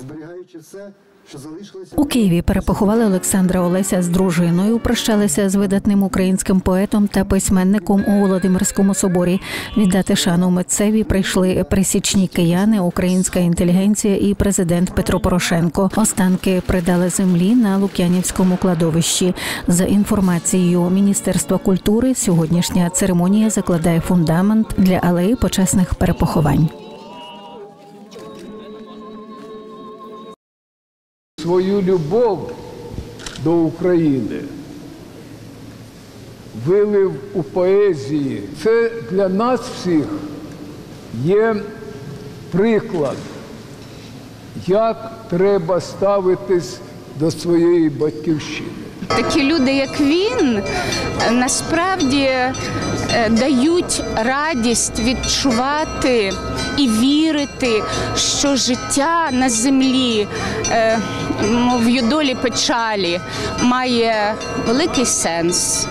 зберігаючи все, що залишилося У Києві перепоховали Олександра Олеся з дружиною. Прощалися з видатним українським поетом та письменником у Володимирському соборі. Віддати шану митцеві прийшли присічні кияни, українська інтелігенція і президент Петро Порошенко. Останки придали землі на Лук'янівському кладовищі. За інформацією Міністерства культури, сьогоднішня церемонія закладає фундамент для алеї почесних перепоховань. Свою любов до України вилив у поезії. Це для нас всіх є приклад, як треба ставитись до своєї батьківщини. Такі люди, як він, е, насправді е, дають радість відчувати і вірити, що життя на землі, в мов юдолі печалі, має великий сенс.